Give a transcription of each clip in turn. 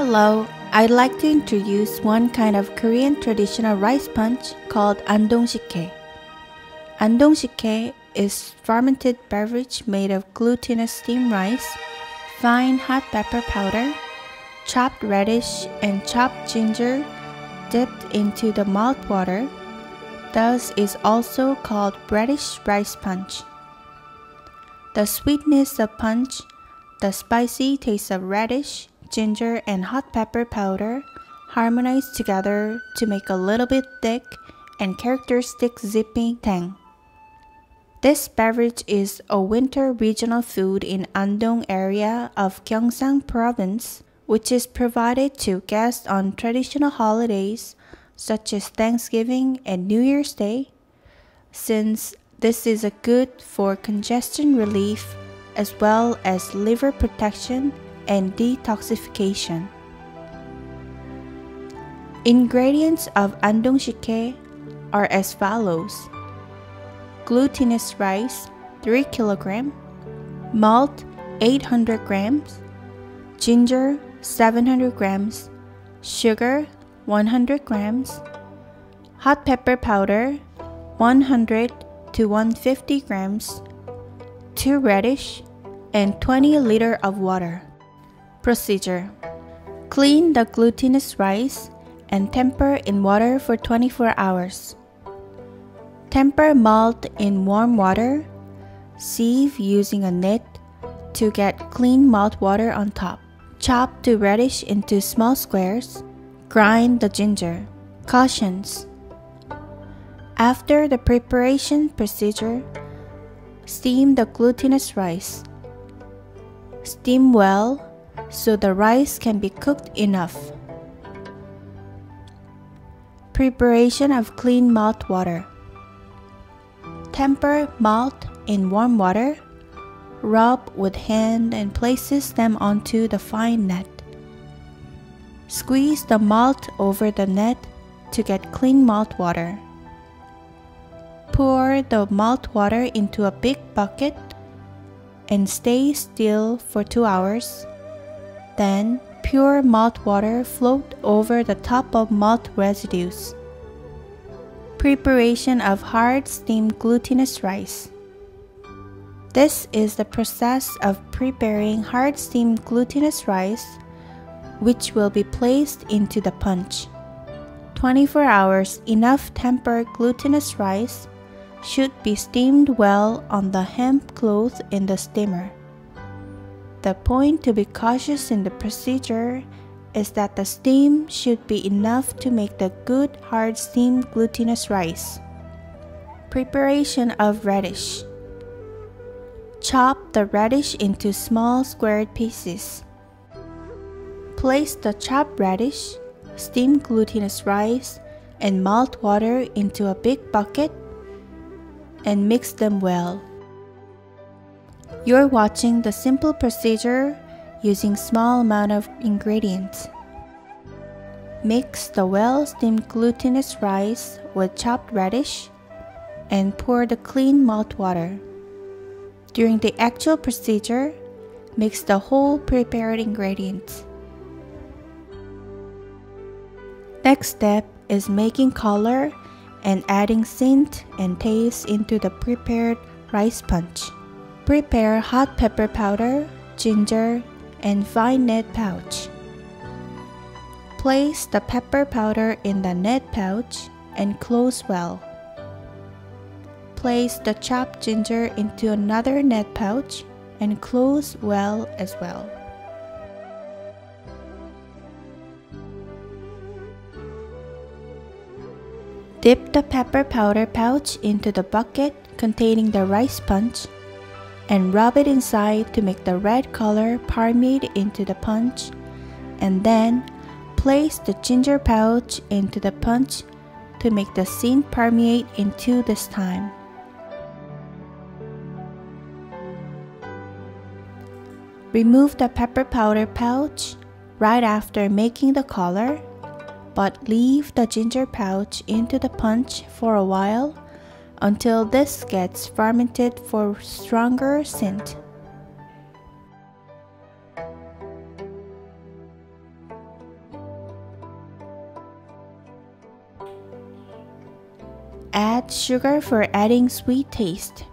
Hello, I'd like to introduce one kind of Korean traditional rice punch called Andong sikhye. Andongsikhae is fermented beverage made of glutinous steamed rice, fine hot pepper powder, chopped radish, and chopped ginger dipped into the malt water. Thus is also called radish rice punch. The sweetness of punch, the spicy taste of radish, ginger, and hot pepper powder harmonize together to make a little bit thick and characteristic zipping tang. This beverage is a winter regional food in Andong area of Gyeongsang province, which is provided to guests on traditional holidays such as Thanksgiving and New Year's Day. Since this is a good for congestion relief as well as liver protection and detoxification. Ingredients of Andong sikhye are as follows. Glutinous rice 3 kg, malt 800 grams, ginger 700 grams, sugar 100 grams, hot pepper powder 100 to 150 grams, 2 radish, and 20 liter of water. Procedure Clean the glutinous rice and temper in water for 24 hours. Temper malt in warm water. Sieve using a net to get clean malt water on top. Chop the radish into small squares. Grind the ginger. Cautions After the preparation procedure, steam the glutinous rice. Steam well so the rice can be cooked enough. Preparation of clean malt water. Temper malt in warm water. Rub with hand and places them onto the fine net. Squeeze the malt over the net to get clean malt water. Pour the malt water into a big bucket and stay still for 2 hours. Then pure malt water float over the top of malt residues. Preparation of hard steamed glutinous rice. This is the process of preparing hard steamed glutinous rice, which will be placed into the punch. 24 hours enough tempered glutinous rice should be steamed well on the hemp cloth in the steamer. The point to be cautious in the procedure is that the steam should be enough to make the good hard steamed glutinous rice. Preparation of radish. Chop the radish into small squared pieces. Place the chopped radish, steamed glutinous rice, and malt water into a big bucket and mix them well. You're watching the simple procedure using small amount of ingredients. Mix the well-steamed glutinous rice with chopped radish and pour the clean malt water. During the actual procedure, mix the whole prepared ingredients. Next step is making color and adding scent and taste into the prepared rice punch. Prepare hot pepper powder, ginger, and fine net pouch. Place the pepper powder in the net pouch and close well. Place the chopped ginger into another net pouch and close well as well. Dip the pepper powder pouch into the bucket containing the rice punch and rub it inside to make the red color permeate into the punch and then place the ginger pouch into the punch to make the scent permeate into this time. Remove the pepper powder pouch right after making the color, but leave the ginger pouch into the punch for a while until this gets fermented for stronger scent. Add sugar for adding sweet taste.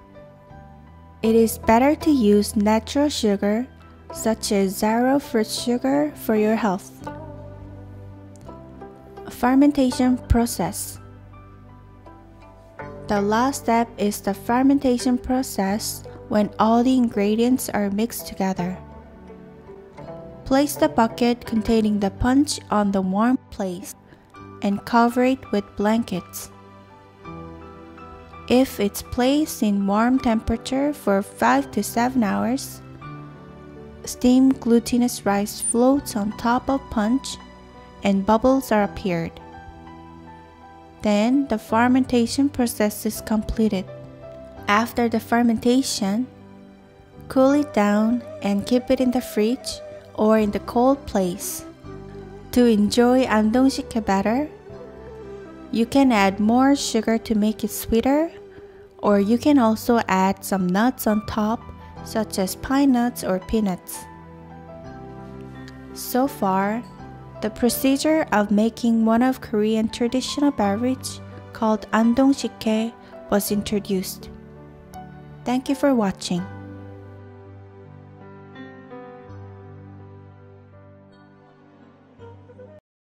It is better to use natural sugar such as zero fruit sugar for your health. Fermentation process the last step is the fermentation process when all the ingredients are mixed together. Place the bucket containing the punch on the warm place and cover it with blankets. If it's placed in warm temperature for 5 to 7 hours, steamed glutinous rice floats on top of punch and bubbles are appeared. Then the fermentation process is completed. After the fermentation, cool it down and keep it in the fridge or in the cold place. To enjoy Andong sikhye better, you can add more sugar to make it sweeter, or you can also add some nuts on top, such as pine nuts or peanuts. So far, the procedure of making one of Korean traditional beverage called andong andongshike was introduced. Thank you for watching.